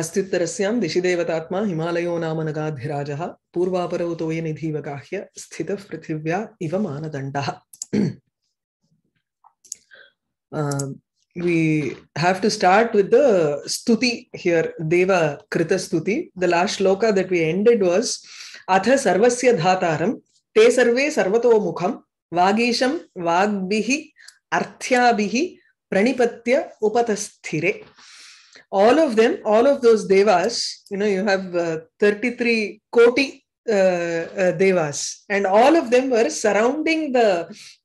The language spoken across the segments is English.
अस्त्युत्तरस्यां दिशि देवतात्मा हिमालयो नाम नगाधिराजः पूर्वापरौतोय निधीवगाह्य स्थितः पृथिव्या इव मानदण्डः Uh, we have to start with the stuti here, Deva Krita Stuti. The last shloka that we ended was Atha Sarvasya Dhataram Te Sarve Sarvato Mukham Vagisham Vagbihi Arthyabihi Pranipatya Upatasthire. All of them, all of those devas, you know, you have uh, 33 koti uh, uh, devas. And all of them were surrounding the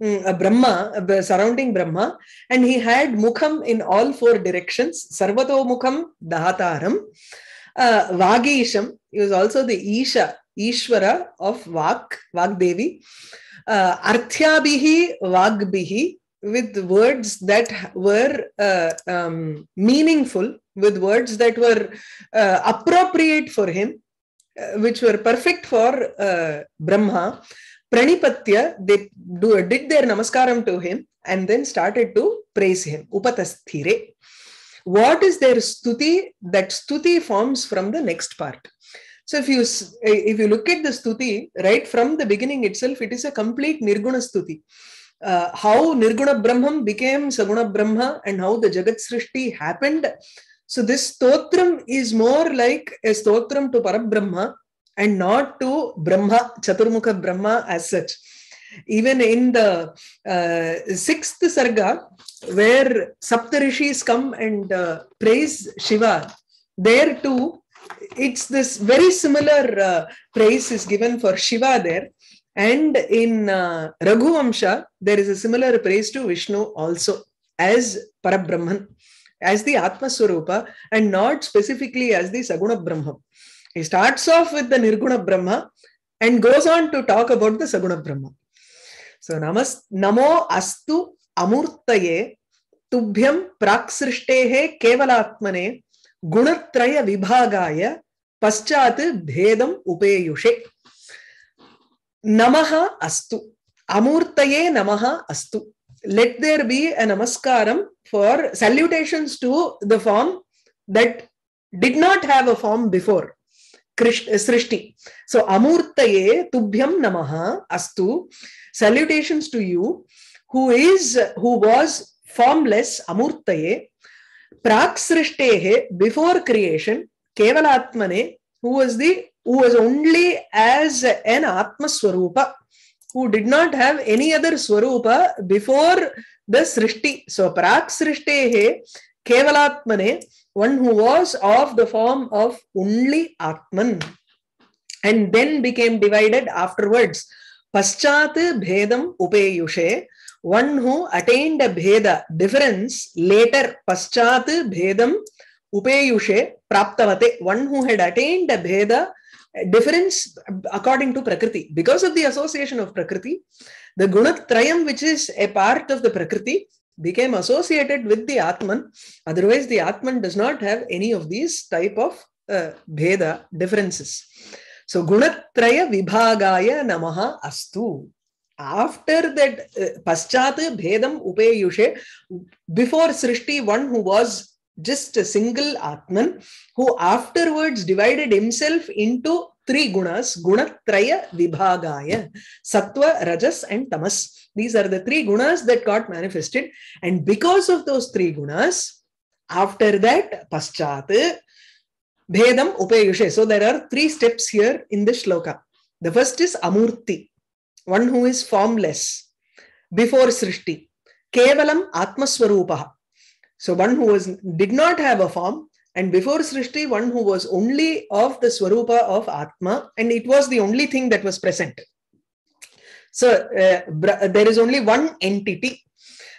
um, brahma uh, surrounding brahma. And he had mukham in all four directions. Sarvato mukham dhataram uh, vagisham he was also the isha ishvara of vak vagdevi uh, arthyabihi vagbihi with words that were uh, um, meaningful with words that were uh, appropriate for him which were perfect for uh, Brahma, Pranipatya, they do, did their namaskaram to him and then started to praise him. Upatasthire. What is their stuti? That stuti forms from the next part. So if you if you look at the stuti right from the beginning itself, it is a complete nirguna stuti. Uh, how Nirguna Brahman became Saguna Brahma and how the Jagat Srishti happened so this stotram is more like a stotram to Parabrahma and not to Brahma, Chaturmukha Brahma as such. Even in the uh, sixth sarga, where Saptarishis come and uh, praise Shiva, there too, it's this very similar uh, praise is given for Shiva there. And in uh, Raghuvamsha, there is a similar praise to Vishnu also as Parabrahman as the Atma Swarupa and not specifically as the Saguna Brahma. He starts off with the Nirguna Brahma and goes on to talk about the Saguna Brahma. So, namas, Namo Astu Amurtaye Tubhyam Praksrishtehe Kevalatmane Gunatraya Vibhagaya Paschat Bhedam Upeyushe. Namaha Astu. Amurtaye Namaha Astu. Let there be a namaskaram for salutations to the form that did not have a form before. Eh, Srishti. So, Amurtaye Tubhyam Namaha Astu. Salutations to you, who is, who was formless, Amurtaye, Prak Srishtehe, before creation, Kevalatmane, who was the, who was only as an Atma Swarupa, who did not have any other Swarupa before the Srishti. So, Prak Srishtehe, Kevalatmane, one who was of the form of only Atman and then became divided afterwards. Paschat Bhedam Upeyushe, one who attained a Bheda, difference, later Paschat Bhedam Upeyushe Praptavate, one who had attained a Bheda, difference according to Prakriti. Because of the association of Prakriti, the Gunatrayam, which is a part of the Prakriti, became associated with the Atman. Otherwise, the Atman does not have any of these type of uh, Bheda differences. So, Gunatraya Vibhagaya Namaha Astu. After that, uh, Paschat Bhedam Upeyushe, before Srishti, one who was just a single Atman, who afterwards divided himself into three gunas, Gunatraya Vibhagaya, Sattva, Rajas, and Tamas. These are the three gunas that got manifested. And because of those three gunas, after that, Paschat, Bhedam Upayushe. So there are three steps here in the shloka. The first is Amurti, one who is formless before Srishti. Kevalam Atmaswarupaha. So one who was did not have a form, and before Srishti, one who was only of the Swarupa of Atma, and it was the only thing that was present. So uh, there is only one entity.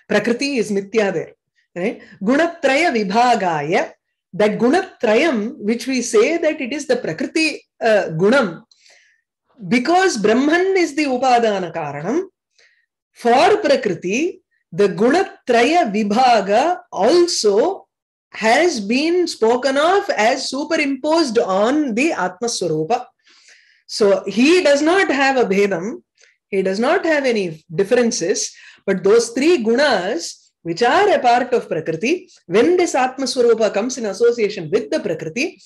Prakriti is Mithya there. Right? Gunatraya Vibhagaya. That Gunatrayam, which we say that it is the Prakriti uh, Gunam, because Brahman is the Upadana Karanam, for Prakriti, the Gunatraya Vibhaga also has been spoken of as superimposed on the Atma Swarupa. So he does not have a Bhedam, he does not have any differences, but those three gunas which are a part of Prakriti, when this Atma Swarupa comes in association with the Prakriti,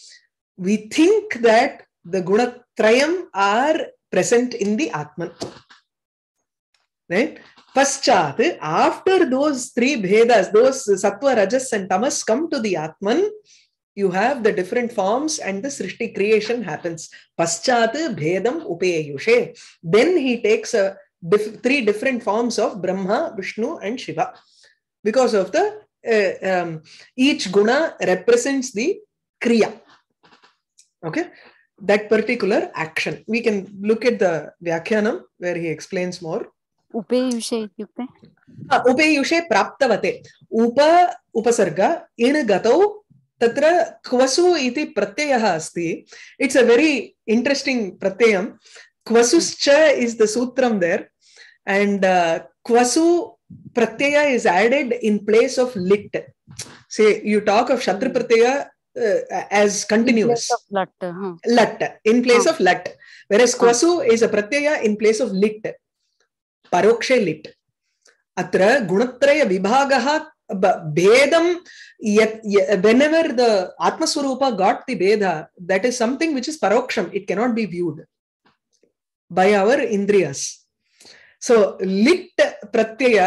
we think that the Gunatrayam are present in the Atman. Right? Paschat, after those three Bhedas, those Sattva, Rajas, and Tamas come to the Atman, you have the different forms and the Srishti creation happens. Paschat, Bhedam, Upeyushe. Then he takes a dif- three different forms of Brahma, Vishnu, and Shiva. Because of the uh, um, each guna represents the kriya. Okay, that particular action. We can look at the Vyakhyanam where he explains more. उपेयुषे प्राप्तवते उप उपसर्ग इन गतौ तत्र क्वसु इति प्रत्ययः अस्ति it's a very interesting प्रत्यय क्वसुश्च is the सूत्रम देयर एंड क्वसु प्रत्यय is added in place of lit से यू टॉक ऑफ़ शत्रु प्रत्यय एज कंटिन्यूअस लट इन प्लेस ऑफ़ लट वेयर क्वसु इज़ अ प्रत्यय इन प्लेस ऑफ़ लिट परोक्षे लिट् अत्र गुणत्रय विभागः भेदं वेनेवर् द आत्मस्वरूप गाट् दि भेद that is something which is परोक्षम् it cannot be viewed by our इन्द्रियस् so लिट् प्रत्यय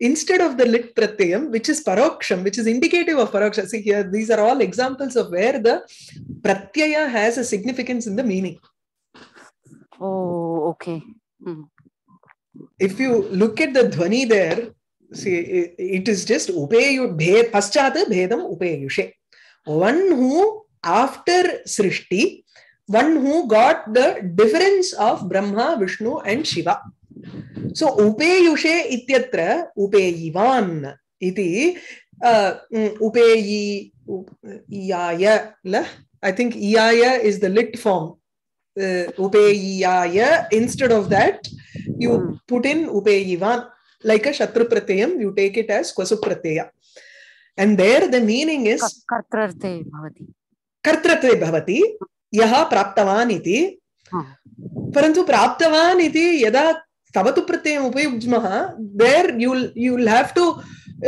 instead of the lit pratyayam which is paroksham which is indicative of paroksha see here these are all examples of where the pratyaya has a significance in the meaning oh okay mm. If you look at the dhvani there see it is just upeyu bhed paschat bhedam upeyushe one who after srishti one who got the difference of brahma vishnu and shiva so upeyushe ityatra upeyivan iti uh, mm, upeyi iyaya la i think iyaya is the lit form uh, upeyiyaya instead of that you Hmm. put in upeyivan like a shatru pratyayam you take it as kwasu pratyaya and there the meaning is कर्तृर्थे भवति कर्तृत्वे भवति यः प्राप्तवान् इति हा परन्तु प्राप्तवान् इति यदा तवतु प्रत्ययम् उपयुज्मः there have to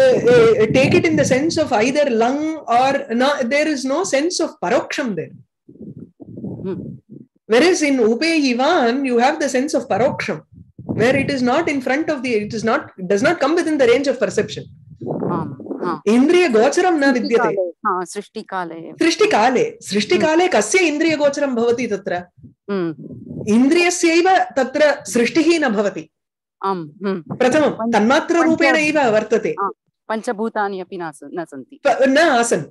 uh, uh, take it in the sense of either lung or no there is no sense of paroksham there Hmm. whereas in upeyivan you have the sense of paroksham where it is not in front of the it is not does not come within the range of perception. आम् हा इन्द्रिय गोचरं न विद्यते सृष्टिकाले सृष्टिकाले सृष्टिकाले कस्य इन्द्रियगोचरं भवति तत्र इन्द्रियस्यैव तत्र सृष्टिः न भवति प्रथमं तन्मात्ररूपेण एव वर्तते पञ्चभूतानि अपि न सन्ति न आसन्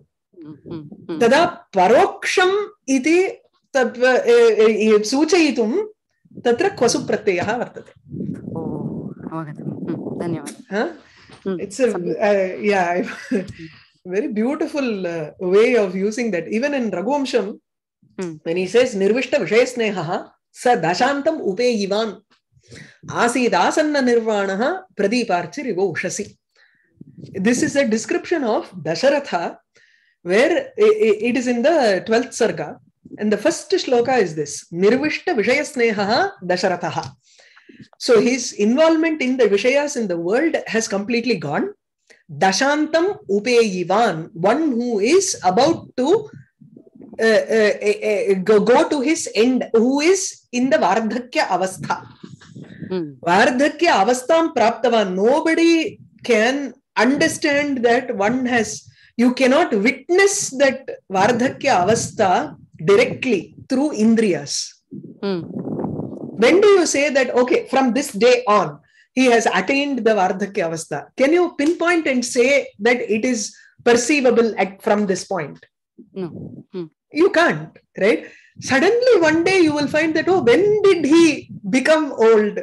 तदा परोक्षम् इति सूचयितुं तत्र क्वसु प्रत्ययः वर्तते। धन्यवादः। Very beautiful way of using that even in Raghuvamsham निर्विष्ट विषयस्नेहः स दशान्तम् उपेयिवान् आसीदासन्न निर्वाणः प्रदीपार्चिरिव उषसि this is a description of Dasharatha where it is in the twelfth सर्गा And the first shloka is this Nirvishta Vishayasneha Dasharataha. So his involvement in the Vishayas in the world has completely gone. Dashantam Upeyivan, one who is about to uh, uh, uh, uh go, go to his end, who is in the Vardhakya Avastha. Hmm. Vardhakya Avastham Praptava. Nobody can understand that one has, you cannot witness that Vardhakya Avastha directly through indriyas. Mm. When do you say that, okay, from this day on, he has attained the Vardhakya Avastha? Can you pinpoint and say that it is perceivable at, from this point? No. Mm. You can't, right? Suddenly, one day you will find that, oh, when did he become old?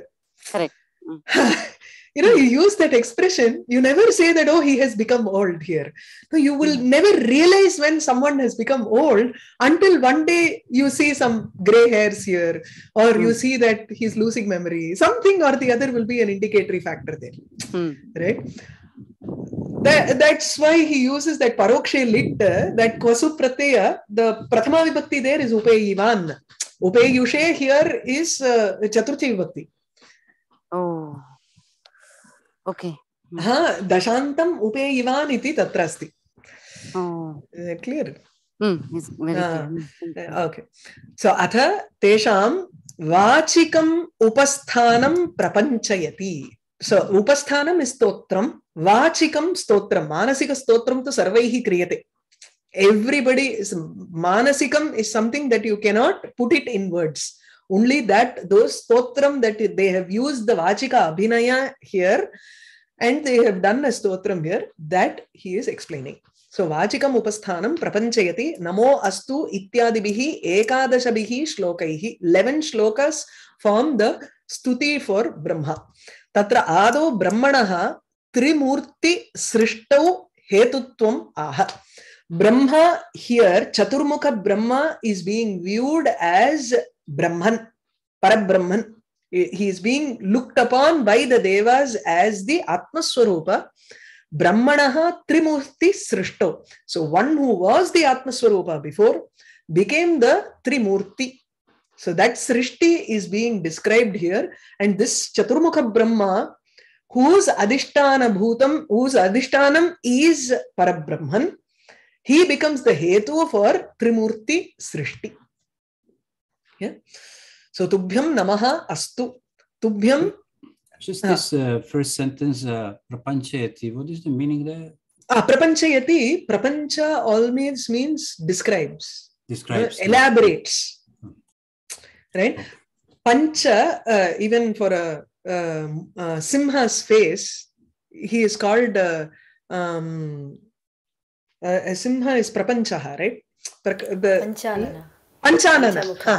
Correct. Mm. you know you use that expression you never say that oh he has become old here. So you will mm. never realize when someone has become old until one day you see some gray hairs here or mm. you hmm. see that he's losing memory. Something or the other will be an indicatory factor there. Mm. right? That, that's why he uses that parokshe lit uh, that kwasu pratyaya the prathama vibhakti there is upayivan upayushe here is uh, chaturthi vibhakti. Oh. Okay हा दशान्तम् उपेयिवान् इति तत्र अस्ति। Oh. Clear Hmm. Okay so अथ तेषां वाचिकम् उपस्थानं प्रपञ्चयति। सो उपस्थानम् is स्तोत्रं वाचिकं स्तोत्रं मानसिकस्तोत्रं तु सर्वैः क्रियते। Everybody is manasikam is something that you cannot put it in words. Only that those stotram that they have used the vachika abhinaya here and they have done a stotram here that he is explaining. So vachikam upasthanam prapanchayati namo astu ityadibhi ekadashabhi shlokaihi. 11 shlokas form the stuti for brahma. Tatra ado brahmanah trimurti srishtau hetutvam aha. Brahma here, Chaturmukha Brahma is being viewed as Brahman, Parabrahman. He is being looked upon by the Devas as the Atmaswarupa. Brahmanaha Trimurti Srishto. So one who was the Atmaswarupa before became the Trimurti. So that Srishti is being described here. And this Chaturmukha Brahma, whose Adhishtana Bhutam, whose Adhishtanam is Parabrahman, he becomes the hetu for Trimurti Srishti. Yeah. So Tubhyam Namaha Astu. Tubhyam Just this uh, first sentence, uh, prapanchayati, what is the meaning there? ah, Prapanchayati, Prapancha always means describes, uh, Describes. elaborates. Right? Pancha, uh, even for a um, uh, Simha's face, he is called uh, um, uh, Simha is Prapanchaha, right? Prak- the, Panchanana. Panchanana. Panchamukha.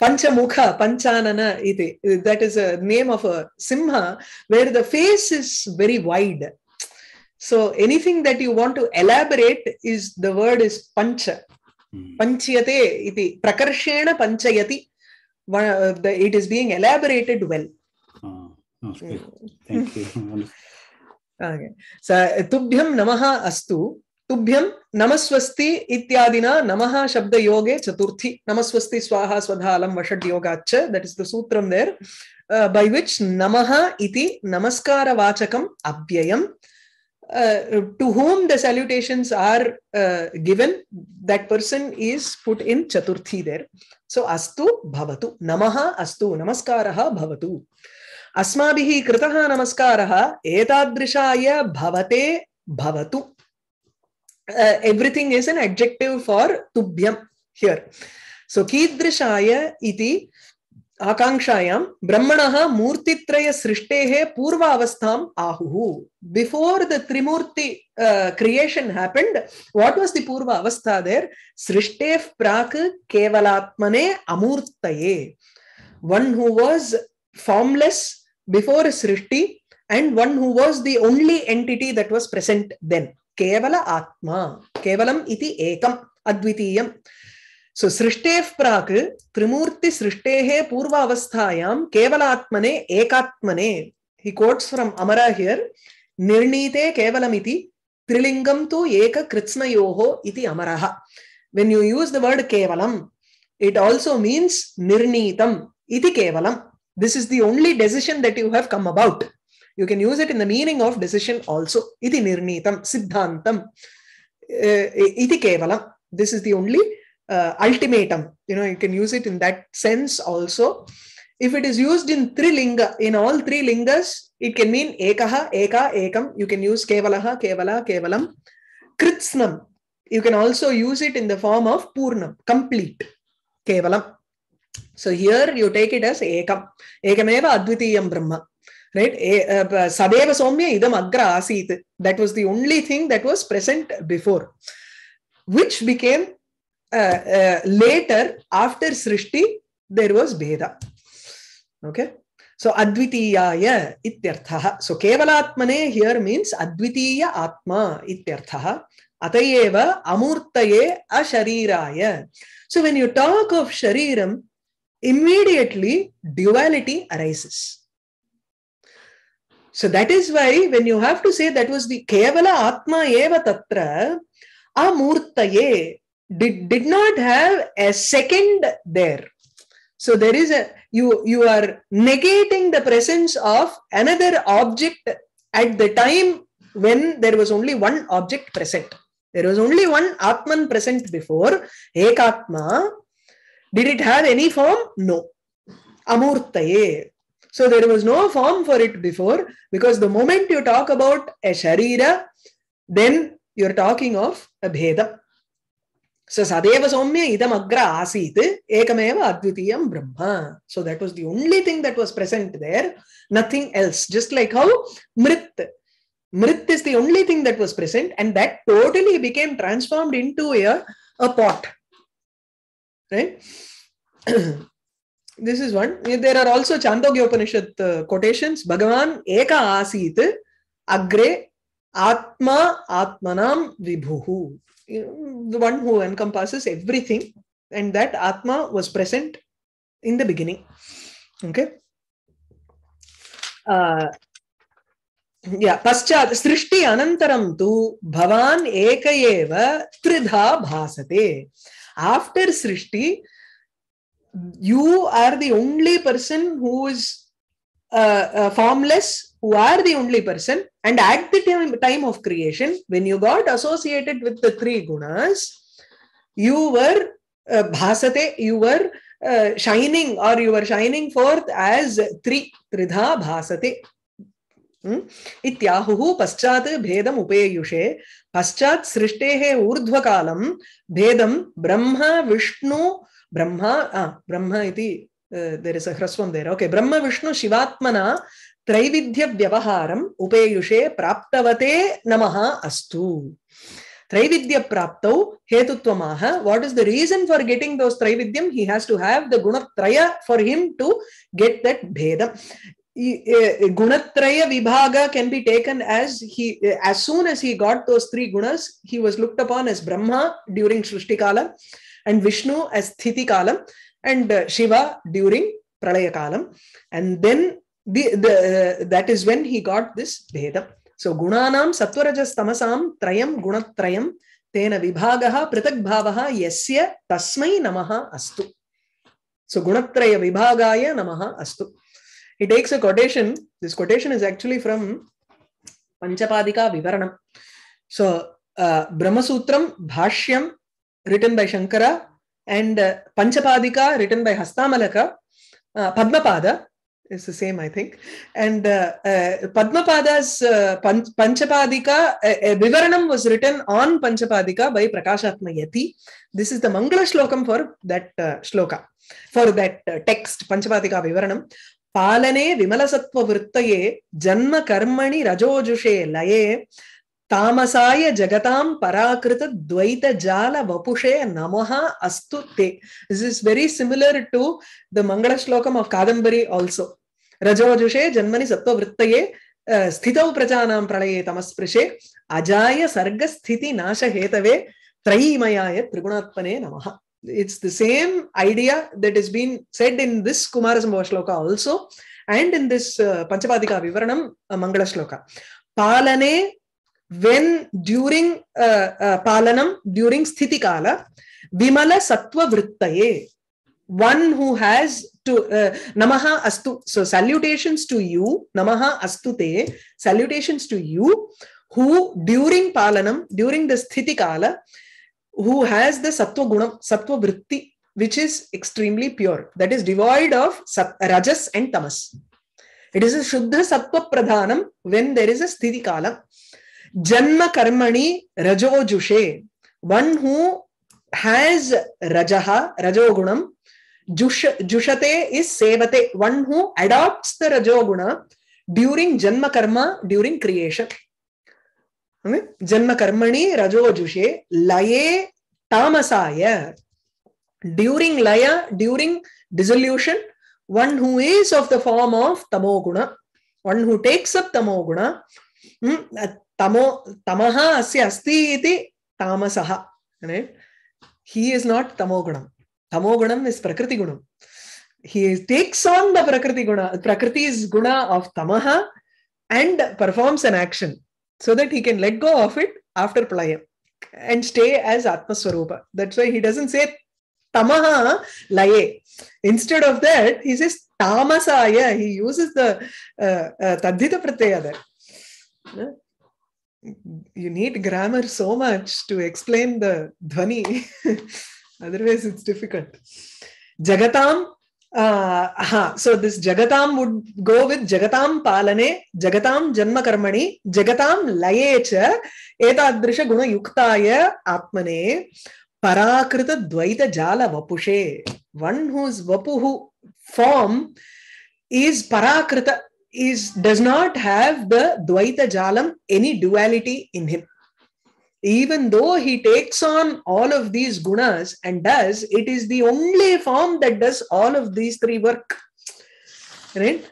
Panchamukha, Panchanana iti. That is a name of a simha where the face is very wide. So anything that you want to elaborate is the word is pancha. Hmm. Panchyate iti. Prakarshena panchayati. Uh, It is being elaborated well. Oh, okay. Thank you. Okay. So, तुभ्यं नमः अस्तु तुभ्यं नमस्वस्ति इत्यादिना नमः शब्द योगे चतुर्थी नमस्वस्ति स्वाहा स्वधालम वषड योगाच्च that is the sutram there uh, by which namaha iti namaskara vachakam uh, to whom the salutations are uh, given that person is put in chaturthi there so astu bhavatu namaha astu namaskaraha bhavatu अस्माभिः कृतः नमस्कारः एतादृशाय भवते भवतु everything is an adjective for तुभ्यं here so कीदृशाय इति आकाङ्क्षायां ब्रह्मणः मूर्तित्रयसृष्टेः पूर्वावस्थाम् आहुः before the Trimurti creation happened what was दि पूर्व अवस्था देर् सृष्टेः प्राक् केवलात्मने अमूर्तये one who was formless before Srishti and one who was the only entity that was present then. Kevala Atma. Kevalam iti ekam advitiyam. So Srishtev prak Trimurti Srishtehe Purva Avasthayam Kevalatmane Ekatmane. He quotes from Amara here. Nirnite Kevalam iti Trilingam tu Eka Kritsnayoho iti Amaraha. When you use the word Kevalam, it also means Nirnitam iti Kevalam. This is the only decision that you can use it in the meaning of decision also. Iti Nirnitam, Siddhantam, uh, iti Kevalam. This is the only uh, ultimatum. You know, you can use it in that sense also. If it is used in Trilinga, in all three lingas, it can mean Ekaha, Eka, Ekam. You can use Kevalaha, Kevala, Kevalam. Kritsnam. You can also use it in the form of Purnam, complete. Kevalam. So here you take it as Ekam. Ekameva Advitiyam Brahma. Right? E- uh, Sadeva Somya Idam Agra Asit. That was the only thing that was present before, which became uh, uh, later after Srishti, there was Veda. Okay. So Advitiyaya ityarthaha. So Kevalatmane here means Advitiya Atma ityarthaha. Atayeva Amurtaye Ashariraya. So when you talk of Shariram, immediately duality arises. So that is why when you have to say that was the Kevala Atma Eva Tatra, Amurtaye did, did not have a second there. So there is a you you are negating the presence of another object at the time when there was only one object present. There was only one Atman present before, Ekatma. Did it have any form? No. Amurtaye. So there was no form for it before because the moment you talk about a Sharira, then you're talking of a Bheda. So Sadeva Somya idam agra asit ekameva advitiyam brahma. So that was the only thing that was present there, nothing else. Just like how Mrit. Mrit is the only thing that was present and that totally became transformed into a, a pot. Right? this is one. There are also Chandogya Upanishad uh, quotations. Bhagavan eka asit agre atma atmanam vibhuhu. The one who encompasses everything and that atma was present in the beginning. Okay. Uh, yeah, पश्चात् सृष्टि अनन्तरं तु भवान् एक एव त्रिधा भासते after सृष्टि you are the only person who is uh, uh, formless, who are the only person. And at the time, time of creation, when you got associated with the three gunas, you were uh, bhasate, you were uh, shining or you were shining forth as tri, tridha bhasate. इत्याहुः पश्चात् भेदम् उपेयुषे पश्चात् सृष्टेः ऊर्ध्वकालं भेदं ब्रह्म विष्णु ब्रह्मा ब्रह्म इति there is a ह्रस्वं there okay Brahma, Vishnu, शिवात्मना, त्रैविध्य व्यवहारम् उपेयुषे प्राप्तवते नमः अस्तु. त्रैविध्य प्राप्तौ हेतुत्वमाह. What is the reason for getting those त्रैविध्यं? He has to have the गुणत्रय for him to get that भेदम्. Gunatraya vibhaga can be taken as he, as soon as he got those three gunas, he was looked upon as brahma during srishti kala and vishnu as Thiti Kalam and uh, shiva during pralaya kalam and then the, the uh, that is when he got this bheda so gunanam sattwarajas tamasam trayam gunatrayam tena vibhagah pratak bhavah yasya tasmai namaha astu so gunatraya vibhagaya namaha astu he takes a quotation. This quotation is actually from Panchapadika Vivaranam. So, uh, Brahmasutram Bhashyam, written by Shankara, and uh, Panchapadika, written by Hastamalaka. Uh, Padmapada is the same, I think. And uh, uh, Padmapada's uh, Pan- Panchapadika, uh, Vivaranam was written on Panchapadika by Prakashatmayati. This is the Mangala Shlokam for that shloka, for that text, Panchapadika Vivaranam. పాలనే విమలసత్వ వృత్తయే జన్మ కర్మణి రజోజుషే లయే तामसाय जगतां पराकृत द्वैत जाल वपुषे नमः अस्तु ते this is very similar to the मंगल श्लोकम ऑफ कादंबरी आल्सो रजोजुषे जन्मनि सत्त्ववृत्तये स्थितौ प्रजानां प्रलये तमस्पृशे अजाय सर्ग स्थिति नाश हेतवे त्रयीमयाय त्रिगुणात्मने नमः it's the same idea that has been said in this Kumarasambhava shloka also and in this uh, Panchapadika Vivaranam uh, Mangala shloka. Palane, when during uh, uh, Palanam, during Sthiti Vimala Sattva Vrittaye, one who has to uh, Namaha Astu. So salutations to you, Namaha Astute, salutations to you, who during Palanam, during the Sthiti Kala, who has the sattva gunam, sattva vritti, which is extremely pure, that is devoid of sat, rajas and tamas. It is a shuddha sattva pradhanam when there is a sthiti kala. जन्म कर्मणि रजोजुषे। One who has रज रजोगुणम जुष, जुषते is सेवते। One who adopt the रजोगुण during जन्म कर्म ड्यूरिंग क्रिएशन जन्म कर्मणि रजोजुषे, लये तामसाय। ड्यूरिंग लय during dissolution one who is of the form of तमोगुण। वन हू टेक्स अप तमोगुण। hmm, tamo tamaha asya asti iti tamasaha right he is not tamogunam tamogunam is prakriti gunam he takes on the prakriti guna prakriti's guna of tamaha and performs an action so that he can let go of it after playam and stay as Atma Swarupa. That's why he doesn't say Tamaha Laye. Instead of that, he says Tamasaya. He uses the uh, uh, Tadhita Pratyaya there. You need grammar so much to explain the dhvani. Otherwise, it's difficult. Jagatam. Uh, aha. So this Jagatam would go with Jagatam Palane, Jagatam Janma Karmani, Jagatam Layecha, Etadrisha Guna Yuktaya Atmane, Parakrita Dvaita Jala Vapushe. One whose Vapuhu form is Parakrita, is does not have the Dvaita Jalam, any duality in him. Even though he takes on all of these gunas and does, it is the only form that does all of these three work. Right?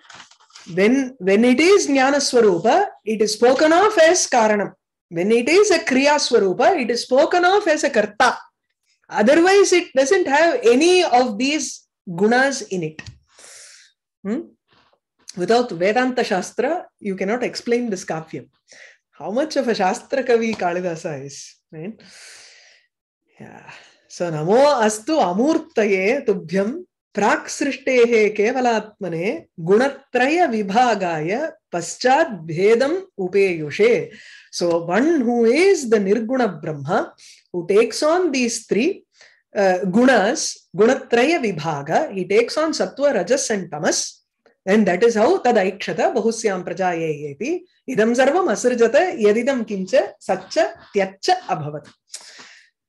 When, when it is Jnana Swarupa, it is spoken of as Karanam. When it is a Kriya Swarupa, it is spoken of as a Karta. Otherwise, it doesn't have any of these gunas in it. Hmm? Without Vedanta Shastra, you cannot explain this Kavyam. How much of a Shastra Kavi Kalidasa is, right? Yeah. So, Namo Astu Amurtaye Tubhyam Praksrishte Kevalatmane Gunatraya Vibhagaya Paschat Bhedam Upeyushe. So, one who is the Nirguna Brahma, who takes on these three uh, gunas, Gunatraya Vibhaga, he takes on Sattva, Rajas, and Tamas. And that is how tadaikshata bahusyam prajayeti idam sarvam asrjata yadidam kincha satcha tyaccha abhavat.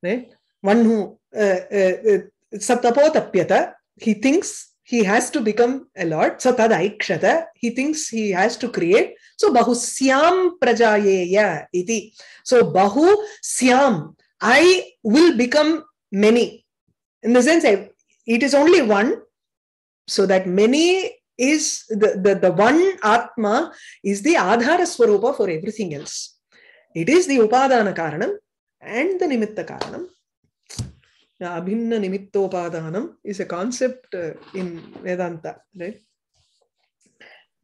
Right? One who uh, uh, saptapotapyata, he thinks he has to become a lord. So tadaikshata, he thinks he has to create. So bahusyam prajayeya iti. So bahu syam, I will become many. In the sense, I, it is only one, so that many is the, the, the one Atma is the Adhara Swarupa for everything else. It is the Upadana Karanam and the Nimitta Karanam. Abhinna Nimittopadanam is a concept uh, in Vedanta, right?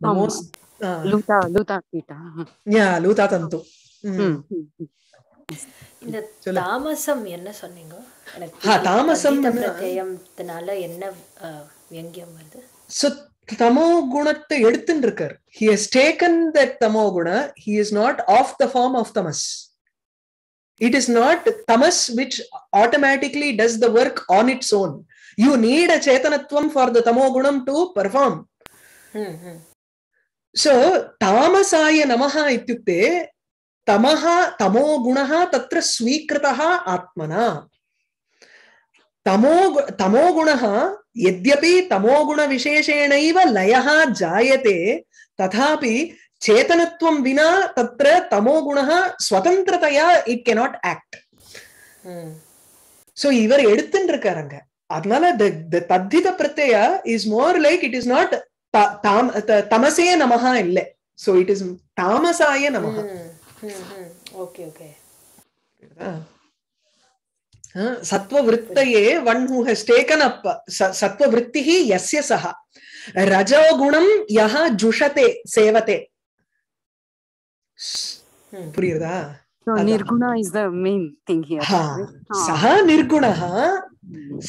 The Um, most, uh, Luta, Luta Pita. yeah, Luta Tantu. Mm. Hmm. hmm. இந்த. தாமசம் என்ன சொன்னீங்க எனக்கு. தாமசம் என்ன வியங்கியம் வருது So தமோ குணத்தை எடுத்துட்டு இருக்கார் ஹி ஹஸ் டேக்கன் தட் தமோ குண he is not of the form of தமஸ் it is not தமஸ் which automatically does the work on its own you need a சேத்தனத்துவம் for the தமோ குணம் டு பர்ஃபார்ம் சோ தாமசாய நமஹா இத்தியுக்தே தமஹா தமோ குணஹா தத்திர ஸ்வீகிருதா ஆத்மனா तमो तमो गुणः यद्यपि तमो गुणविशेषेणैव लयः जायते तथापि चेतनत्वं विना तत्र तमो गुणः स्वतन्त्रतया इट् केनाट् आक्ट् ம். சோ இவர் எடுத்துட்டு இருக்காருங்க அதனால the the தத்தித பிரத்ய is more like it is not தமசே நமஹா இல்ல சோ இட் இஸ் தாமசாய நமஹா ம், ம், ம். Okay okay सत्त्ववृत्तये one who has taken up सत्त्ववृत्तिः यस्य सः रजोगुणं यः जुषते सेवते ம். புரியுதா So Ada. Nirguna is the main thing here. हा right? Ah. सः निर्गुणः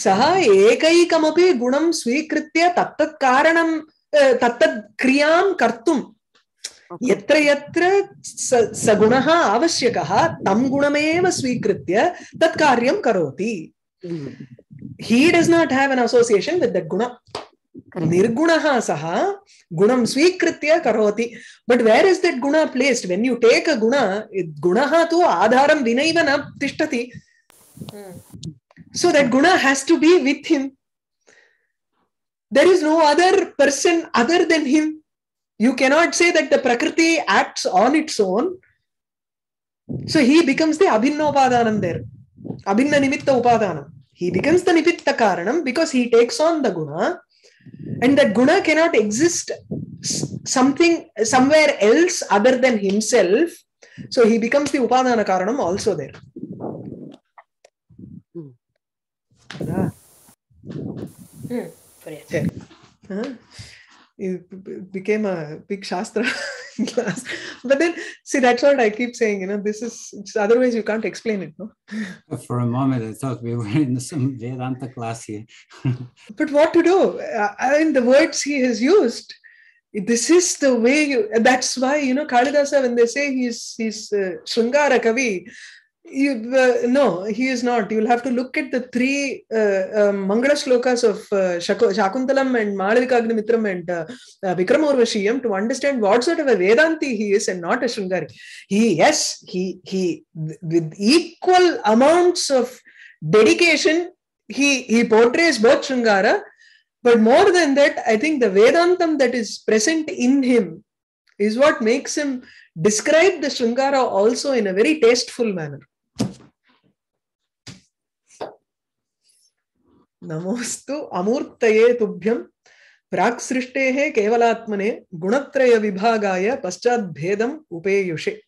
सः एकैकमपि गुणं स्वीकृत्य तत्तत् कारणं अ, तत्तत् क्रियां कर्तुं Okay. यत्र यत्र स- स गुणः आवश्यकः तं गुणमेव स्वीकृत्य तत् कार्यं करोति Hmm. he does not have an association with that guna. निर्गुणः सः गुणं स्वीकृत्य करोति बट वेर इज़ दट गुण placed when you take a गुण गुणः तु आधारं विनैव न तिष्ठति so that guna has to be with him there is no other person other than him you cannot say that the prakriti acts on its own. So he becomes the abhinna upadanam there. Abhinna nimitta upadanam. He becomes the nimitta karanam because he takes on the guna. And that guna cannot exist something somewhere else other than himself. So he becomes the upadana karanam also there. Hmm. Ah. It became a big Shastra class. But then, see, that's what I keep saying, you know, this is, otherwise you can't explain it, no? For a moment, I thought we were in some Vedanta class here. But what to do? Uh, I mean, the words he has used, this is the way you that's why you know kalidasa when they say he's he's uh, shringara kavi you, uh, no he is not. You'll have to look at the three uh, um, mangala shlokas of uh, shakuntalam and malavikagnimithram and uh, uh, to understand what sort of a vedanti he is and not a shringari he yes he he with equal amounts of dedication he he portrays both shringara but more than that i think the vedantam that is present in him is what makes him describe the shringara also in a very tasteful manner नमोस्तु अमूर्तये तुभ्यं प्राक् सृष्टेः केवलात्मने गुणत्रय विभागाय पश्चात् उपेयुषे।